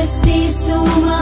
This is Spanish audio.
Christ is the.